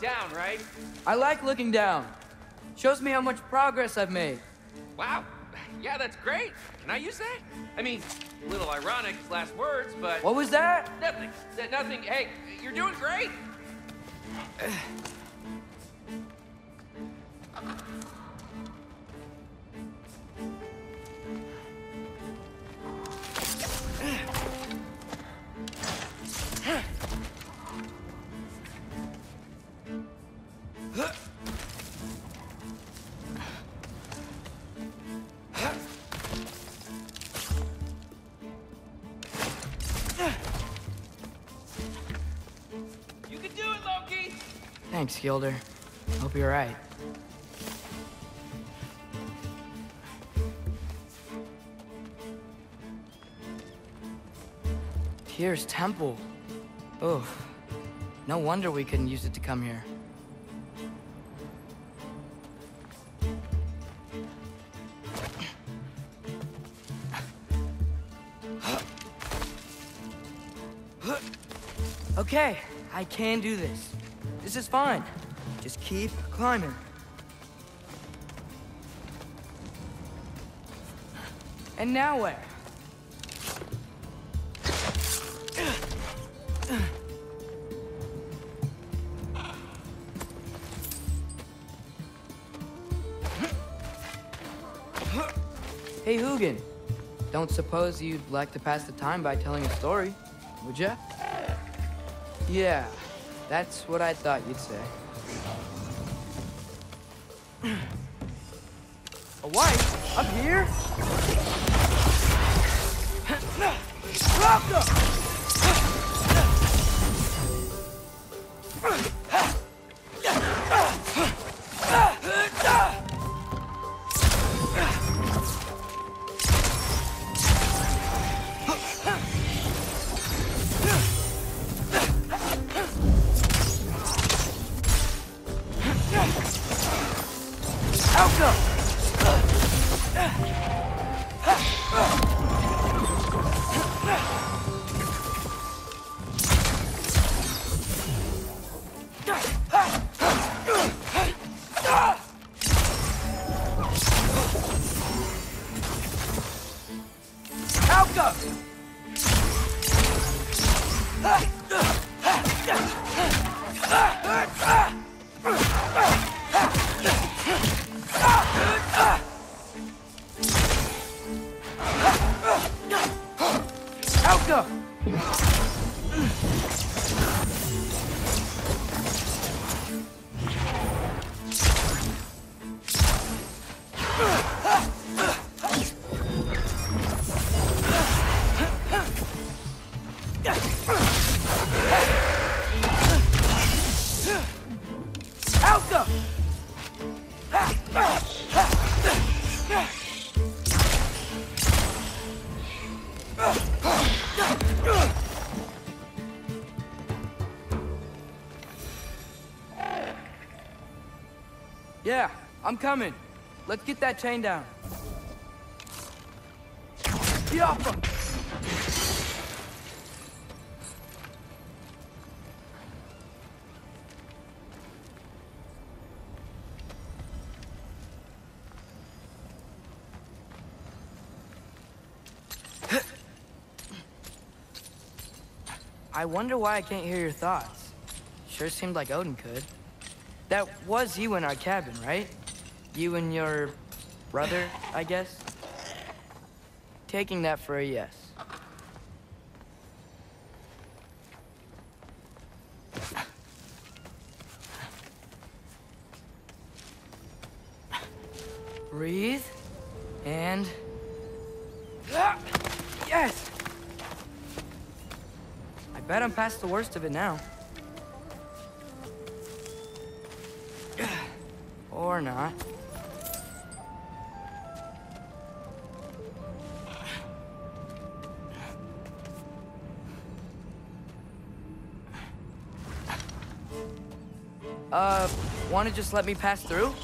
down, right? I like looking down. Shows me how much progress I've made. Wow. Yeah, that's great. Can I use that? I mean, a little ironic, last words, but... What was that? Nothing. Nothing. Hey, you're doing great. Thanks, Gilder. Hope you're right. Here's temple. Oh, no wonder we couldn't use it to come here. Okay, I can do this. This is fine. Just keep climbing. And now where? Hey, Hugin. Don't suppose you'd like to pass the time by telling a story, would ya? Yeah, that's what I thought you'd say. A wife? Up here? Raptor! I'm coming. Let's get that chain down. Get off him! I wonder why I can't hear your thoughts. Sure seemed like Odin could. That was you in our cabin, right? You and your brother, I guess? Taking that for a yes. Breathe. And... Ah! Yes! I bet I'm past the worst of it now. Just let me pass through?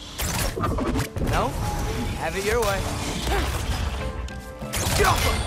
No? Have it your way. Good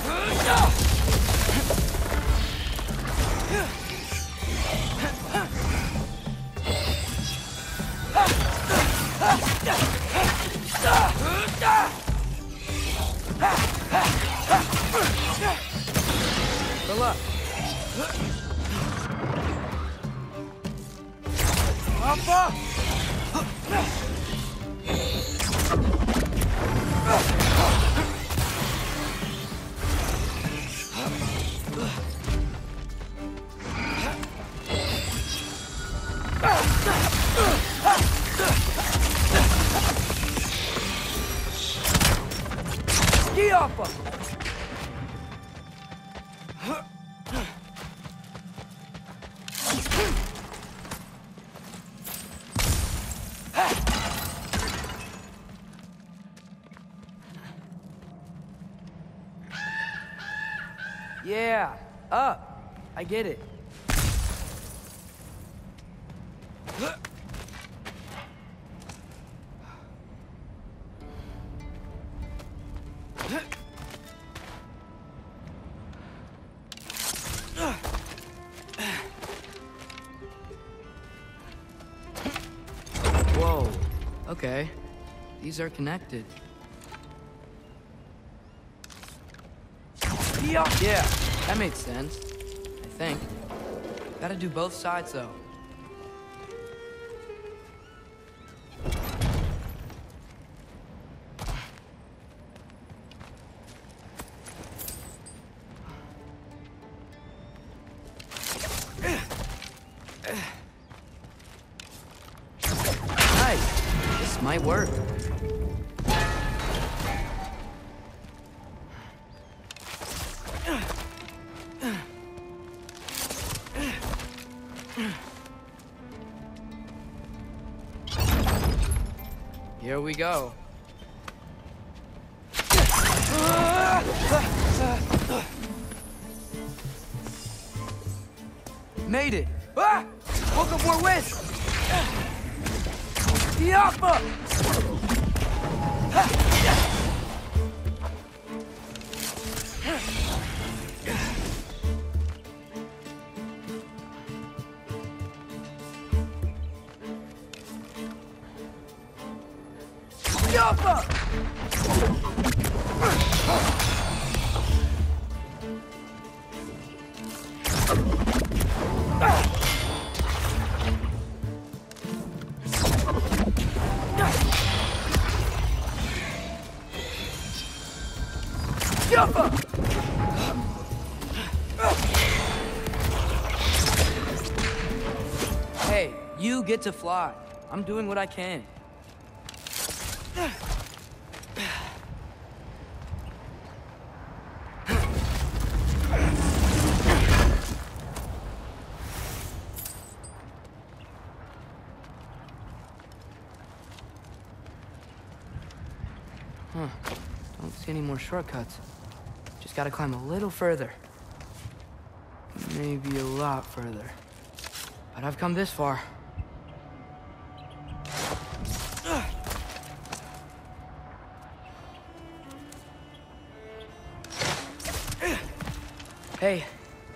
get it. Whoa. Okay. These are connected. Yeah, that made sense. Think. Gotta do both sides, though. Go. Hey, you get to fly. I'm doing what I can. More shortcuts. Just gotta climb a little further. Maybe a lot further. But I've come this far. Hey,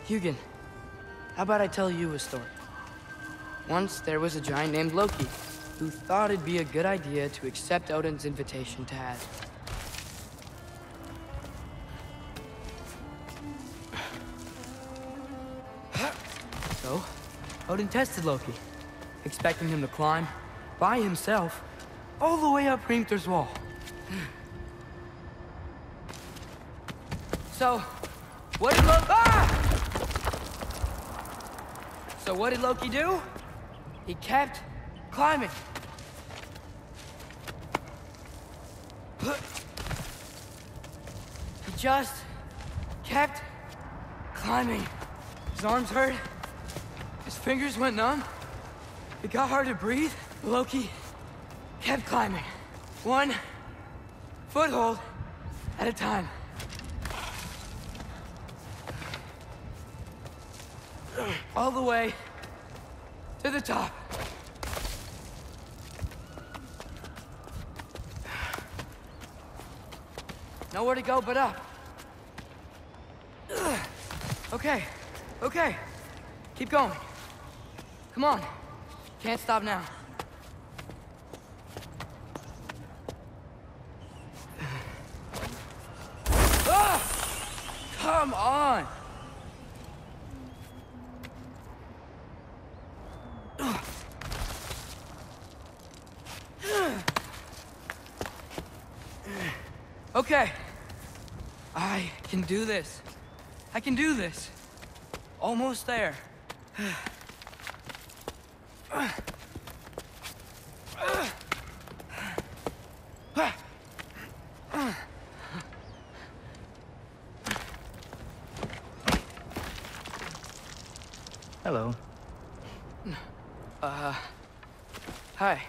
Hugin. How about I tell you a story? Once there was a giant named Loki who thought it'd be a good idea to accept Odin's invitation to Asgard. So, Odin tested Loki, expecting him to climb, by himself, all the way up Hrimthur's wall. so, what did Loki... Ah! So what did Loki do? He kept climbing. He just kept climbing. His arms hurt. Fingers went numb. It got hard to breathe. Loki kept climbing. One foothold at a time. All the way to the top. Nowhere to go but up. Okay, okay. Keep going. Come on. Can't stop now. Ah! Come on! Okay. I can do this. I can do this. Almost there. Hello. Uh, hi.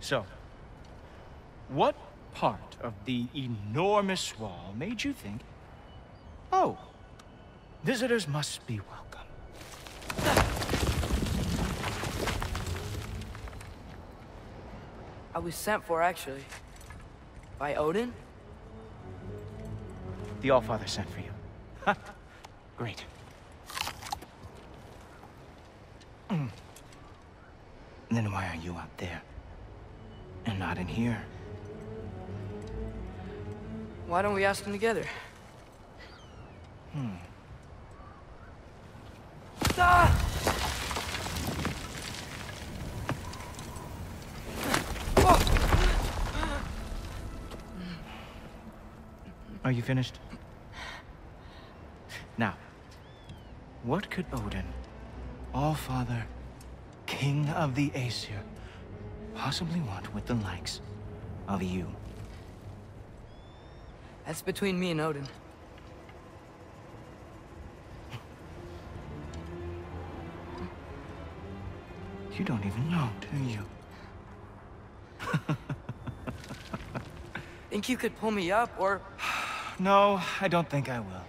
So, what part of the enormous wall made you think, oh, visitors must be welcome? Was sent for, actually. By Odin? The Allfather sent for you. Great. Then why are you out there? And not in here? Why don't we ask them together? Hmm. Ah! Are you finished? Now, what could Odin, All-Father, King of the Aesir, possibly want with the likes of you? That's between me and Odin. You don't even know, do you? Think you could pull me up, or... No, I don't think I will.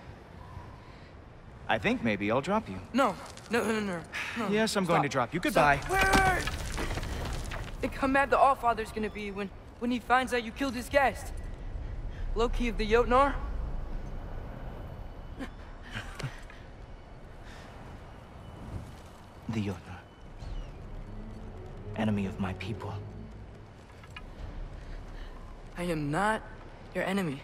I think maybe I'll drop you. No, no, no, no, no. Yes, I'm going to drop you. Goodbye. Stop. Wait. Think how mad the Allfather's gonna be when, when he finds out you killed his guest. Loki of the Jotnar? The Jotnar. Enemy of my people. I am not your enemy.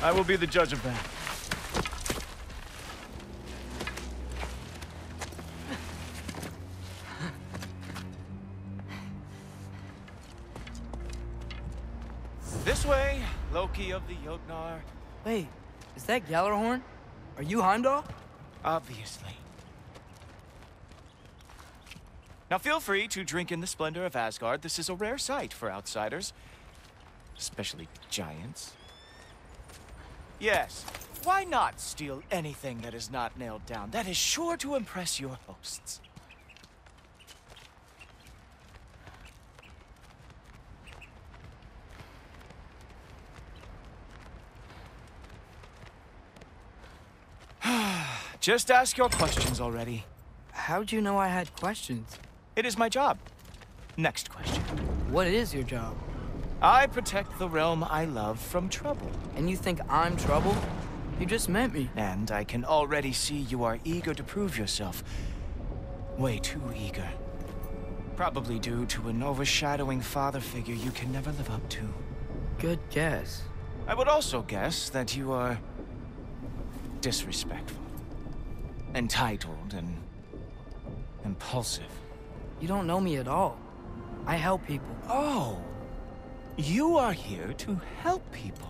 I will be the judge of that. This way, Loki of the Jotnar. Wait, is that Gjallarhorn? Are you Heimdall? Obviously. Now feel free to drink in the splendor of Asgard. This is a rare sight for outsiders. Especially giants. Yes, why not steal anything that is not nailed down? That is sure to impress your hosts. Just ask your questions already. How'd you know I had questions? It is my job. Next question. What is your job? I protect the realm I love from trouble. And you think I'm trouble? You just met me. And I can already see you are eager to prove yourself. Way too eager. Probably due to an overshadowing father figure you can never live up to. Good guess. I would also guess that you are disrespectful, entitled, and impulsive. You don't know me at all. I help people. Oh, you are here to help people.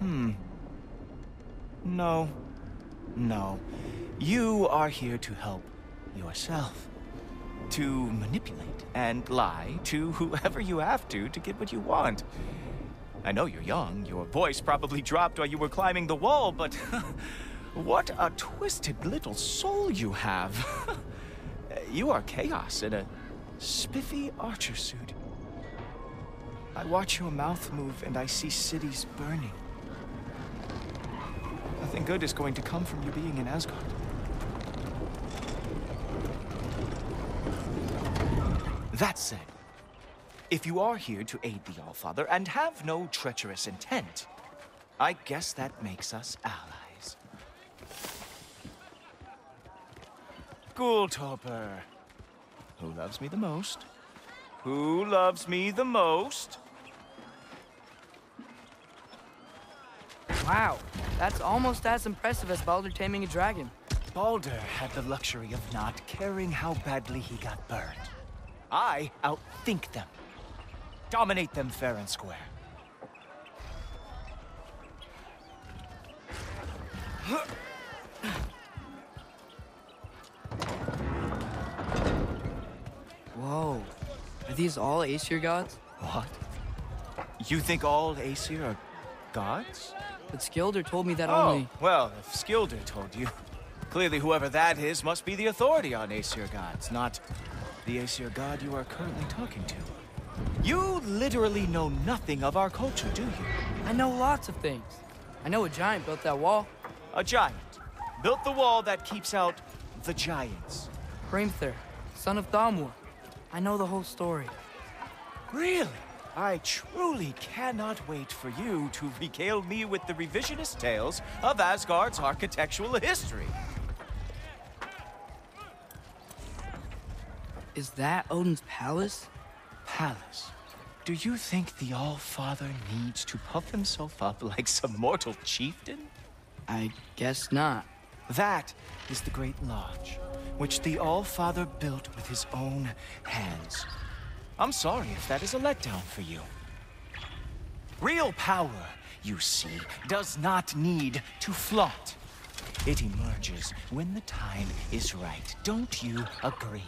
Hmm. No. No. You are here to help yourself. To manipulate and lie to whoever you have to to get what you want. I know you're young, your voice probably dropped while you were climbing the wall, but what a twisted little soul you have. you are chaos in a spiffy archer suit. I watch your mouth move and I see cities burning. Nothing good is going to come from you being in Asgard. That said, if you are here to aid the Allfather and have no treacherous intent, I guess that makes us allies. Gulltoppr. Who loves me the most? Who loves me the most? Wow, that's almost as impressive as Baldur taming a dragon. Baldur had the luxury of not caring how badly he got burned. I outthink them. Dominate them fair and square. Whoa, are these all Aesir gods? What? You think all Aesir are gods? But Skilder told me that Oh, only... well, if Skilder told you, clearly whoever that is must be the authority on Aesir gods, not the Aesir god you are currently talking to. You literally know nothing of our culture, do you? I know lots of things. I know a giant built that wall. A giant built the wall that keeps out the giants. Hrimthur, son of Thamur. I know the whole story. Really? I truly cannot wait for you to regale me with the revisionist tales of Asgard's architectural history. Is that Odin's palace? Palace. Do you think the All-Father needs to puff himself up like some mortal chieftain? I guess not. That is the Great Lodge, which the All-Father built with his own hands. I'm sorry if that is a letdown for you. Real power, you see, does not need to flaunt. It emerges when the time is right. Don't you agree?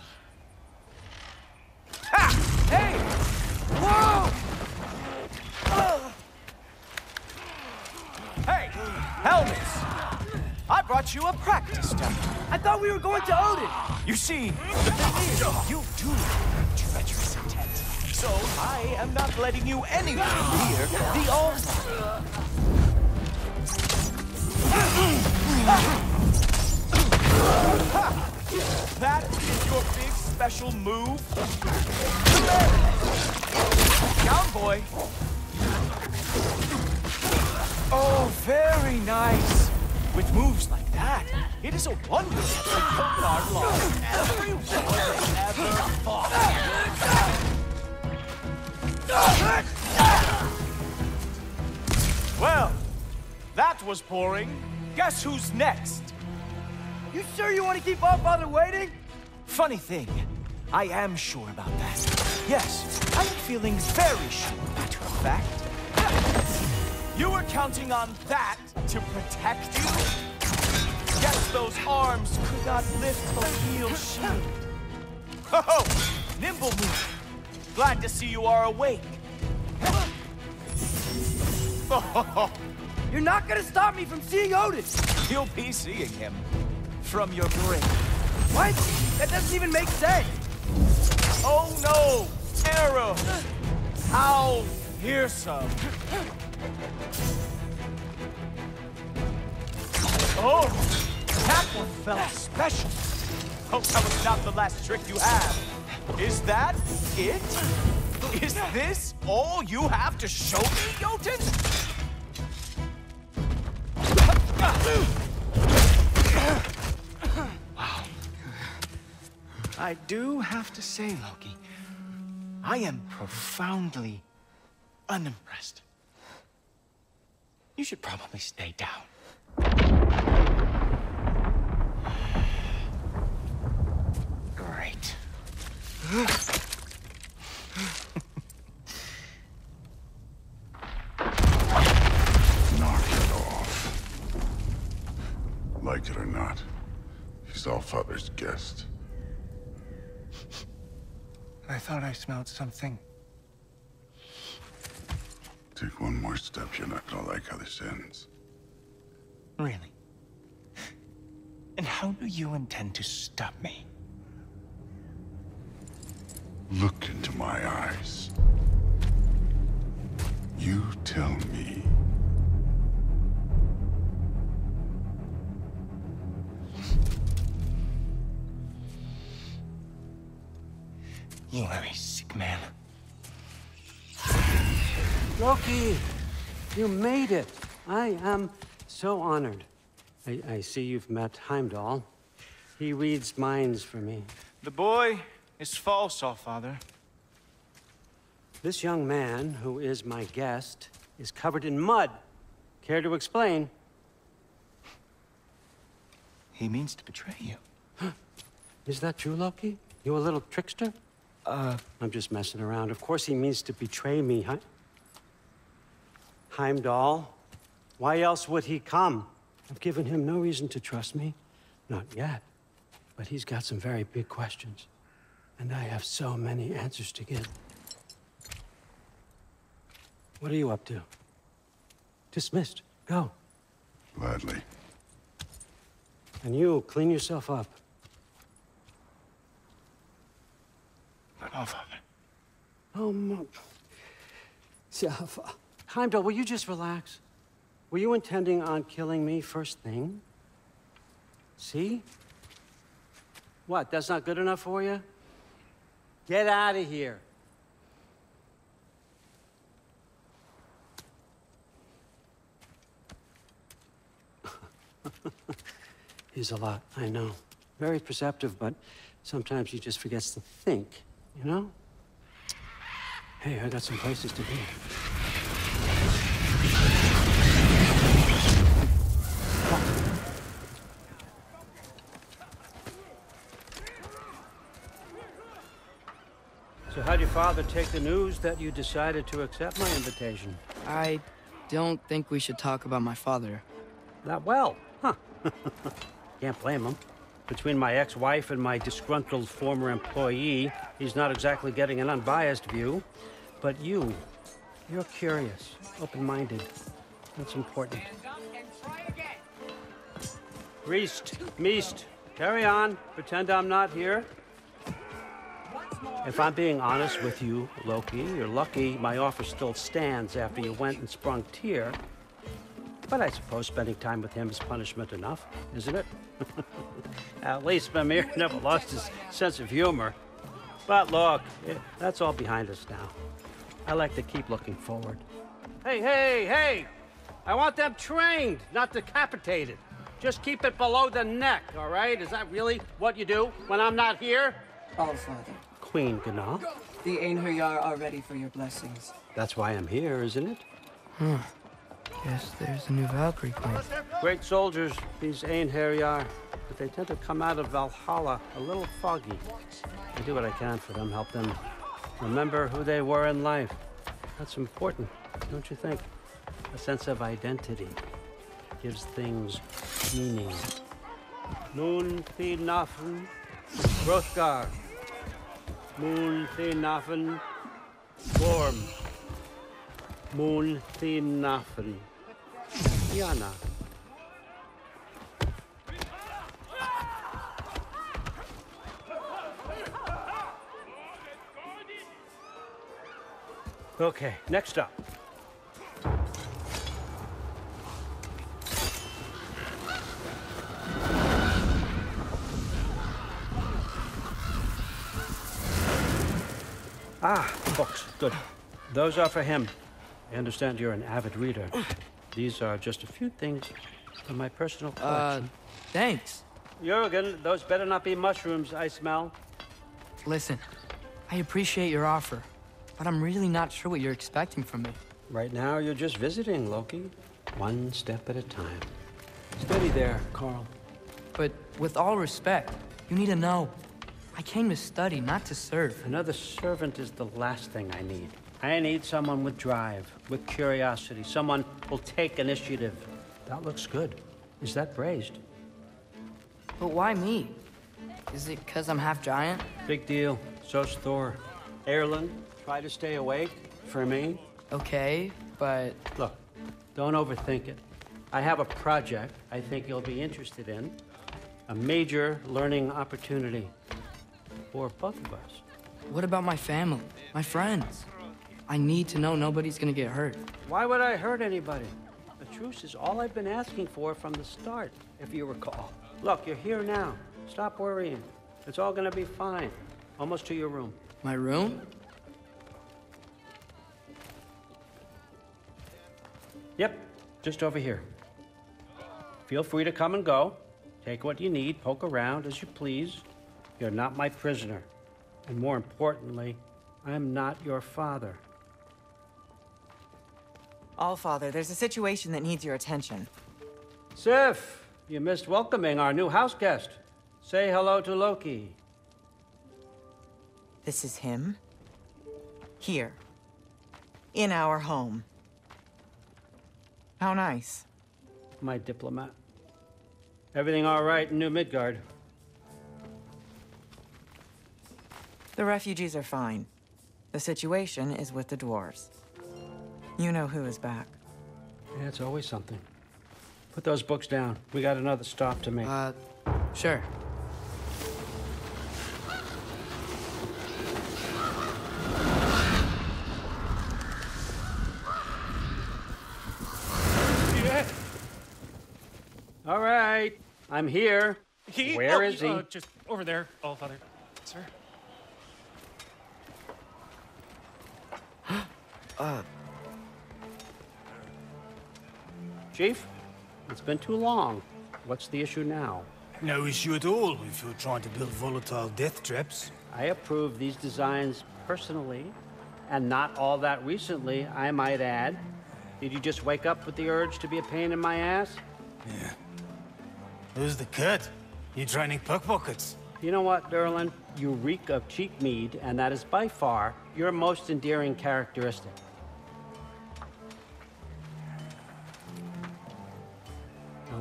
Ha! Hey! Whoa! Uh! Hey! Helmets! I brought you a practice dummy. I thought we were going to Odin! You see, the thing is, you do treacherous I am not letting you anywhere near the altar. That is your big special move? Down, boy. Oh, very nice. With moves like that, it is a wonder that the Copenhagen lost every war they ever fought. Well, that was boring. Guess who's next? You sure you want to keep our father waiting? Funny thing, I am sure about that. Yes, I'm feeling very sure, matter of fact. You were counting on that to protect you? Guess those arms could not lift the heel shield. Oh, nimble move. Glad to see you are awake. You're not gonna stop me from seeing Odin! You'll be seeing him from your grave. What? That doesn't even make sense! Oh no! Arrow! How fearsome! Oh! That one felt special! Hope that was not the last trick you have. Is that it? Is this all you have to show me, Jotun? Wow. I do have to say, Loki, I am profoundly unimpressed. You should probably stay down. Great. Knock it off. Like it or not, he's all father's guest. I thought I smelled something. Take one more step, you're not gonna like how this ends. Really? And how do you intend to stop me? Look into my eyes. You tell me. You are a sick man. Loki, you made it. I am so honored. I, I see you've met Heimdall. He reads minds for me. The boy is false, All Father. This young man, who is my guest, is covered in mud. Care to explain? He means to betray you. Is that true, Loki? You a little trickster? Uh, I'm just messing around. Of course he means to betray me, huh? Heimdall, why else would he come? I've given him no reason to trust me. Not yet. But he's got some very big questions. And I have so many answers to give. What are you up to? Dismissed. Go. Gladly. And you, clean yourself up. but Allfather. Oh, my... Yeah, f- Heimdall, will you just relax? Were you intending on killing me first thing? See? What, that's not good enough for you? Get out of here. He's a lot, I know. Very perceptive, but sometimes he just forgets to think, you know? Hey, I got some places to be. Father take the news that you decided to accept my invitation? I don't think we should talk about my father. Not well, huh? Can't blame him. Between my ex-wife and my disgruntled former employee, he's not exactly getting an unbiased view. But you, you're curious, open-minded. That's important. Reist, Meest, carry on. Pretend I'm not here. If I'm being honest with you, Loki, you're lucky my offer still stands after you went and sprung Tyr. But I suppose spending time with him is punishment enough, isn't it? At least Mimir never lost his sense of humor. But look, eh, that's all behind us now. I like to keep looking forward. Hey, hey, hey! I want them trained, not decapitated. Just keep it below the neck, all right? Is that really what you do when I'm not here? All Father, Queen Gná. the Einherjar are ready for your blessings. That's why I'm here, isn't it? Hmm. Guess there's a new Valkyrie queen. Great soldiers, these Einherjar, but they tend to come out of Valhalla a little foggy. I do what I can for them, help them remember who they were in life. That's important, don't you think? A sense of identity gives things meaning. Nun thi nafen, Hrothgar. Moon thi nothing. Gorm. Moon thi nothing. Yana. Okay, next up. Good. Those are for him. I understand you're an avid reader. These are just a few things from my personal Uh, collection. thanks. Jurgen, those better not be mushrooms I smell. Listen, I appreciate your offer, but I'm really not sure what you're expecting from me. Right now, you're just visiting, Loki. One step at a time. Steady there, Carl. But with all respect, you need to know. I came to study, not to serve. Another servant is the last thing I need. I need someone with drive, with curiosity, someone who'll take initiative. That looks good. Is that braised? But why me? Is it because I'm half giant? Big deal. So's Thor. Erlen, try to stay awake for me. Okay, but Look, don't overthink it. I have a project I think you'll be interested in. A major learning opportunity for both of us. what about my family? My friends? I need to know nobody's gonna get hurt. Why would I hurt anybody? A truce is all I've been asking for from the start, if you recall. Look, you're here now. Stop worrying. It's all gonna be fine. Almost to your room. My room? Yep, just over here. Feel free to come and go. Take what you need, poke around as you please. You're not my prisoner. And more importantly, I'm not your father. All father, there's a situation that needs your attention. Sif, you missed welcoming our new house guest. Say hello to Loki. This is him. Here. In our home. How nice. My diplomat. Everything all right in New Midgard? The refugees are fine. The situation is with the dwarves. You know who is back. Yeah, it's always something. Put those books down. We got another stop to make. Uh, sure. All right, I'm here. He, Where oh, is he? uh, just over there, All Father. Sir. Chief, it's been too long. What's the issue now? No issue at all if you're trying to build volatile death traps. I approve these designs personally, and not all that recently, I might add. Did you just wake up with the urge to be a pain in my ass? Yeah. Who's the cut? You training pickpockets? You know what, Durlin? You reek of cheap mead, and that is by far your most endearing characteristic.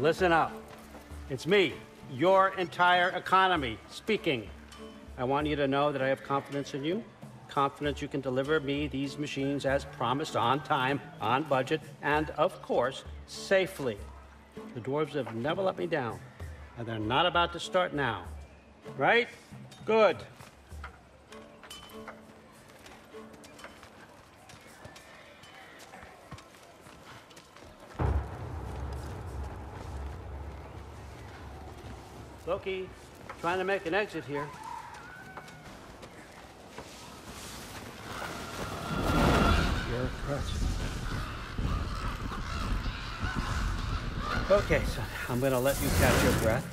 Listen up. It's me, your entire economy, speaking. I want you to know that I have confidence in you. Confidence you can deliver me these machines as promised on time, on budget, and of course, safely. The dwarves have never let me down, and they're not about to start now. Right? Good. Loki, trying to make an exit here. You're crutch. Okay, I'm gonna let you catch your breath.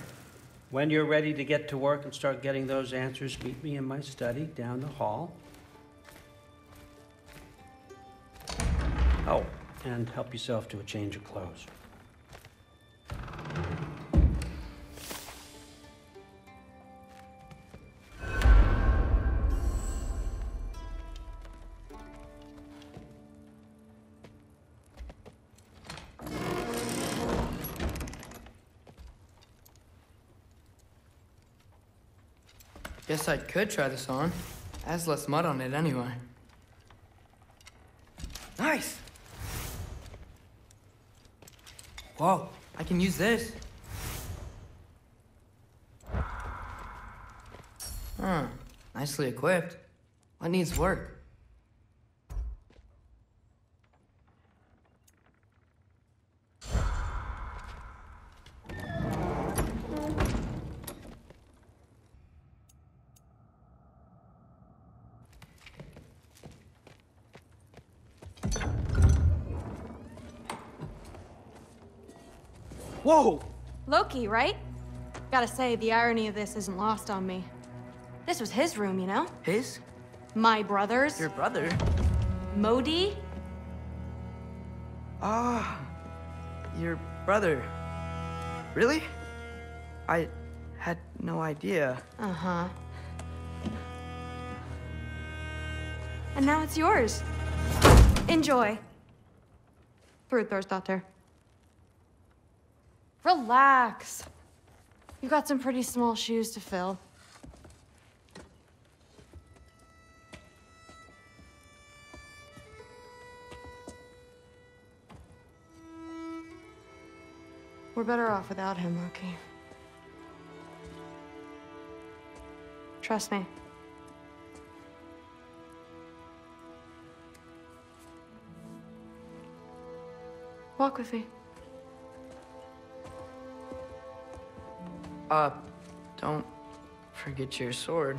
When you're ready to get to work and start getting those answers, meet me in my study down the hall. Oh, and help yourself to a change of clothes. Guess I could try this on. Has less mud on it anyway. Nice! Whoa, I can use this. Huh, nicely equipped. What needs work? Whoa! Loki, right? Gotta say, the irony of this isn't lost on me. This was his room, you know? His? My brother's. Your brother? Modi? Ah, your brother. Really? I had no idea. Uh-huh. And now it's yours. Enjoy. Thrúd Thorsdottir. Relax. You've got some pretty small shoes to fill. We're better off without him, Loki. Trust me. Walk with me. Uh, don't forget your sword.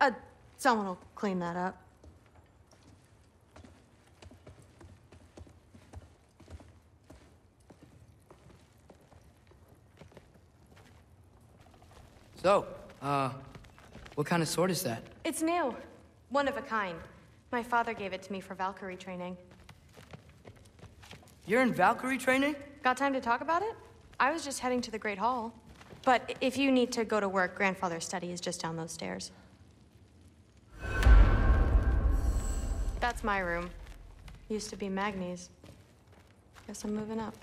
Uh, someone will clean that up. So, uh, what kind of sword is that? It's new. One of a kind. My father gave it to me for Valkyrie training. You're in Valkyrie training? Got time to talk about it? I was just heading to the Great Hall. But if you need to go to work, grandfather's study is just down those stairs. That's my room. Used to be Magni's. Guess I'm moving up.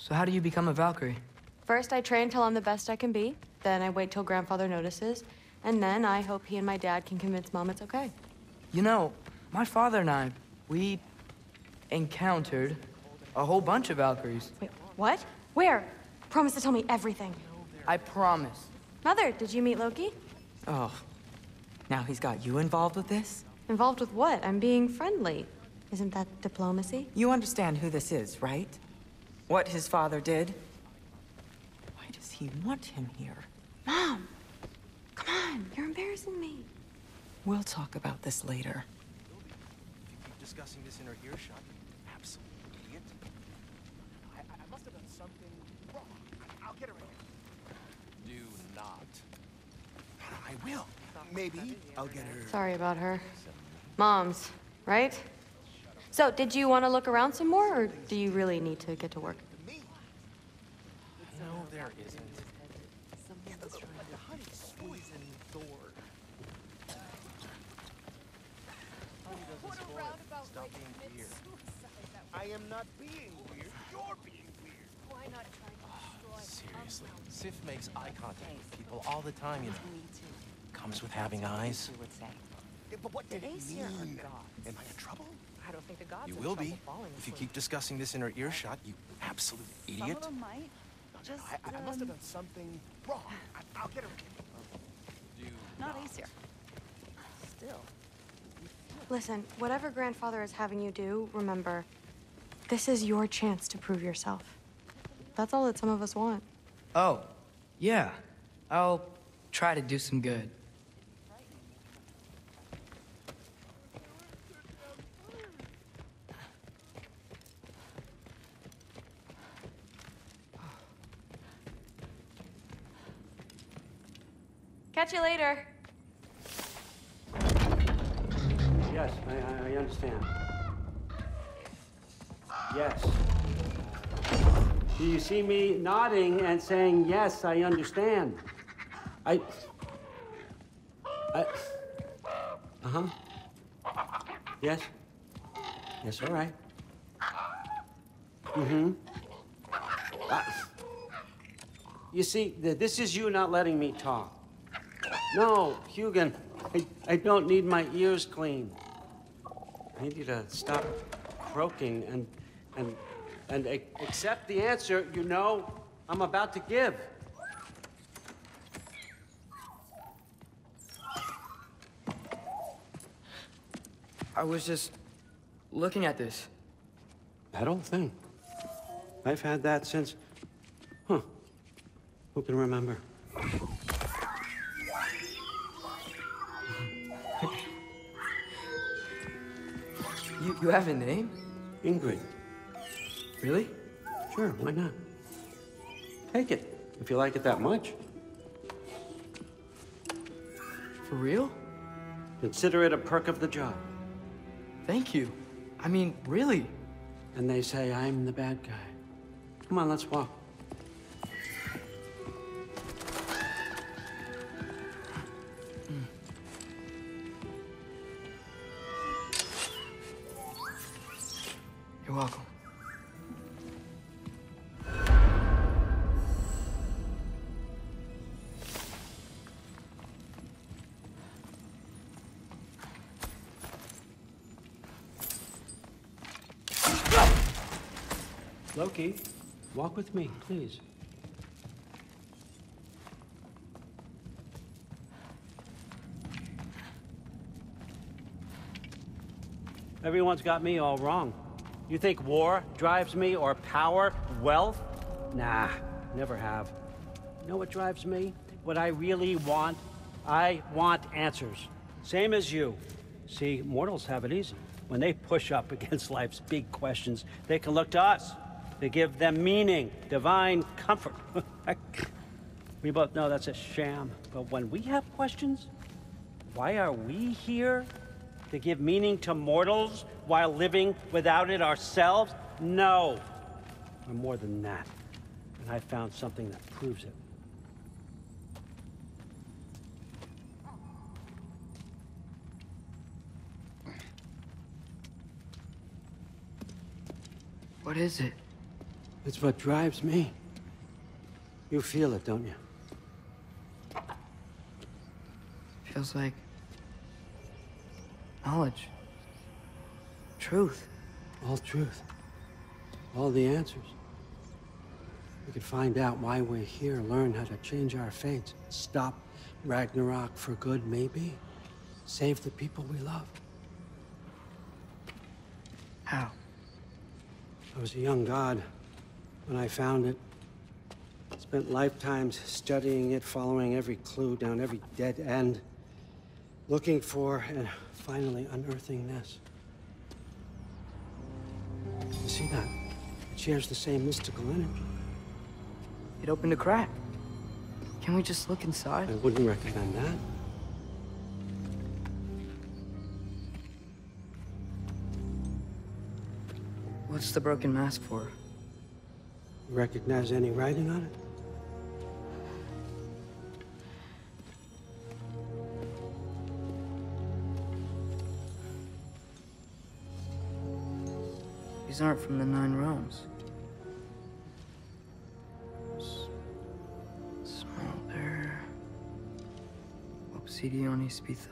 So how do you become a Valkyrie? First, I train till I'm the best I can be. Then I wait till grandfather notices. And then I hope he and my dad can convince mom it's okay. You know, my father and I, we encountered a whole bunch of Valkyries. Wait, what? Where? Promise to tell me everything. I promise. Mother, did you meet Loki? Oh, now he's got you involved with this? Involved with what? I'm being friendly. Isn't that diplomacy? You understand who this is, right? What his father did? Why does he want him here? Mom! Come on, you're embarrassing me. We'll talk about this later. Keep discussing this in her earshot, absolute idiot. I, I must have done something wrong. I, I'll get her in here. Do not. I will. Maybe I'll get her. Sorry about her. Mom's, right? So, did you want to look around some more, or do you really need to get to work? No, there isn't. Yeah, the, the, the honey poison Thor. Honey doesn't spoil. Stop being weird. I am not being weird. You're being weird. Why not try to destroy Seriously, Sif makes eye contact with people all the time, you know. Comes with having eyes. Yeah, but what did it mean? Am I in trouble? I don't think the gods You will be falling if you keep discussing this in her earshot, you absolute idiot. Some of them might. Just, I, I must have um, done something wrong. I, I'll get her. Do Not easier. Still. Listen, whatever grandfather is having you do, remember, this is your chance to prove yourself. That's all that some of us want. Oh, yeah. I'll try to do some good. Catch you later. Yes, I, I, understand. Yes. Do you see me nodding and saying, yes, I understand? I. I. Uh huh. Yes? Yes, all right. Mm hmm. you see, th- this is you not letting me talk. No, Huginn, I, I don't need my ears cleaned. I need you to stop croaking and, and, and accept the answer you know I'm about to give. I was just looking at this. That old thing. I've had that since. Huh. Who can remember? You, have a name? Ingrid. Really? Sure, why not? Take it, if you like it that much. For real? Consider it a perk of the job. Thank you. I mean, really. And they say I'm the bad guy. Come on, let's walk. Welcome. Loki, walk with me, please. Everyone's got me all wrong. You think war drives me, or power, wealth? Nah, never have. You know what drives me? What I really want? I want answers. Same as you. See, mortals have it easy. When they push up against life's big questions, they can look to us. They give them meaning, divine comfort. we both know that's a sham. But when we have questions, why are we here? To give meaning to mortals while living without it ourselves? No. We're more than that. And I found something that proves it. What is it? It's what drives me. You feel it, don't you? Feels like knowledge, truth. All truth. All the answers. We could find out why we're here, learn how to change our fates, stop Ragnarok for good, maybe. Save the people we love. How? I was a young god when I found it. Spent lifetimes studying it, following every clue down every dead end, looking for and finally unearthing this. You see that? It shares the same mystical energy. It opened a crack. Can we just look inside? I wouldn't recommend that. What's the broken mask for? You recognize any writing on it? These aren't from the Nine Realms. Smolder. Obsidione Spitha.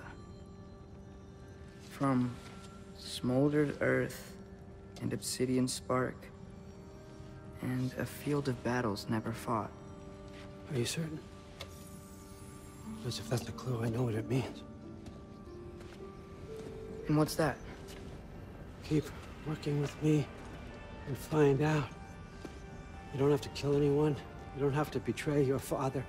From smoldered earth and obsidian spark. And a field of battles never fought. Are you certain? Because if that's a clue, I know what it means. And what's that? Keep working with me and find out. You don't have to kill anyone. You don't have to betray your father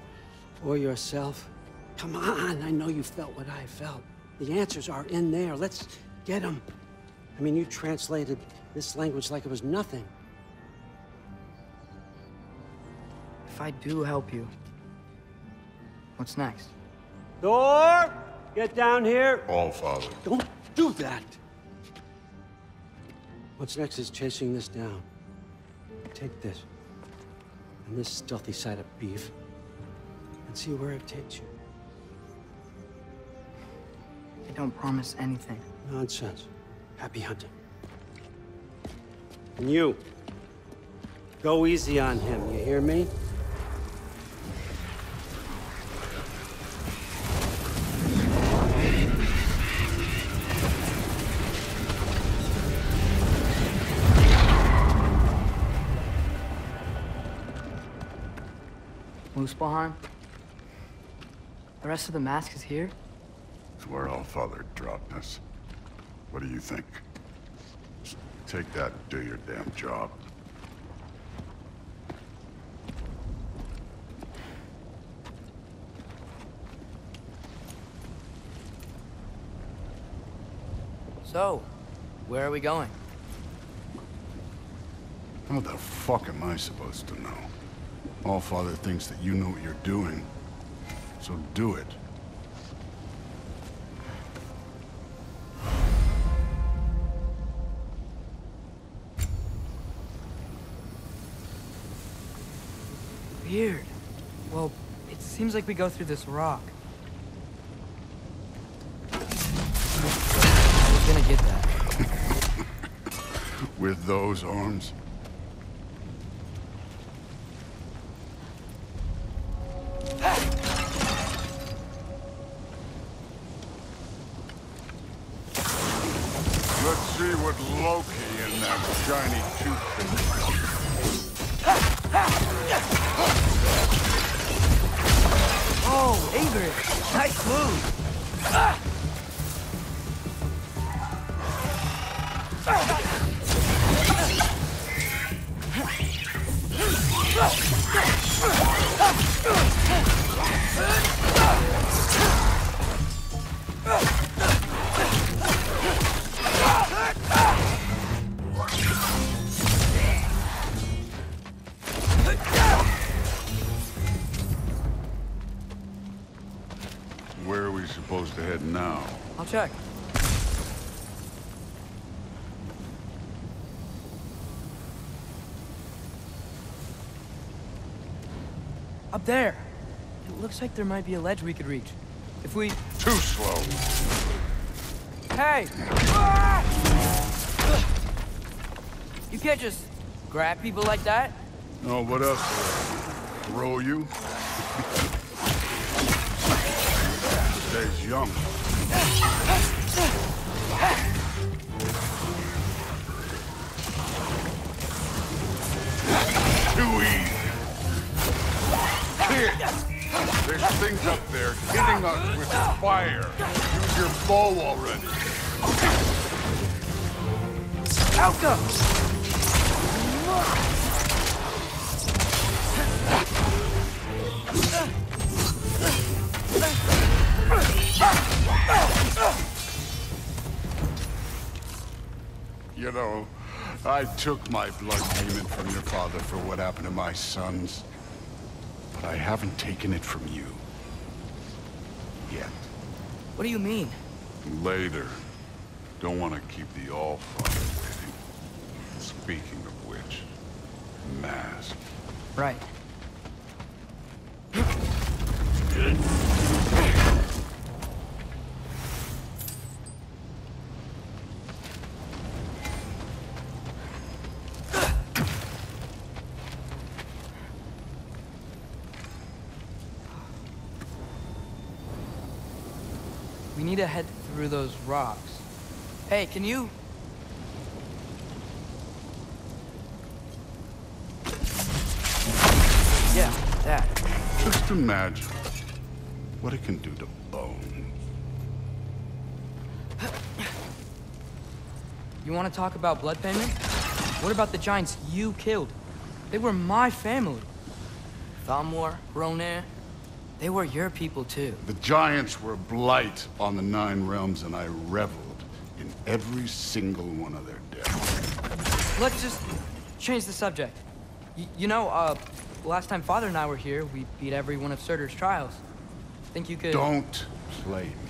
or yourself. Come on, I know you felt what I felt. The answers are in there. Let's get them. I mean, you translated this language like it was nothing. If I do help you, what's next? Thor! Get down here! All father. Don't do that! What's next is chasing this down. Take this. And this stealthy side of beef. And see where it takes you. I don't promise anything. Nonsense. Happy hunting. And you. Go easy on him, you hear me? Muspelheim? The rest of the mask is here? It's where all father dropped us. What do you think? Just take that and do your damn job. So, where are we going? How the fuck am I supposed to know? All father thinks that you know what you're doing. So do it. Weird. Well, it seems like we go through this rock. I was gonna get that. With those arms? Supposed to head now? I'll check. Up there. It looks like there might be a ledge we could reach. If we... Too slow. Hey! You can't just grab people like that. Oh, what else? Throw you? young. Too easy. There's things up there hitting us with fire. Use your bow already. Alka! You know, I took my blood payment from your father for what happened to my sons. But I haven't taken it from you. Yet. What do you mean? Later. Don't want to keep the All-Father waiting. Speaking of which, mask. Right. We need to head through those rocks. Hey, can you... Yeah, that. Just imagine what it can do to bone. You want to talk about blood payment? What about the giants you killed? They were my family. Thamur, Hrungnir, they were your people too. The Giants were a blight on the Nine Realms, and I reveled in every single one of their deaths. Let's just change the subject. Y you know, uh, last time Father and I were here, we beat every one of Surtr's trials. Think you could... Don't play me.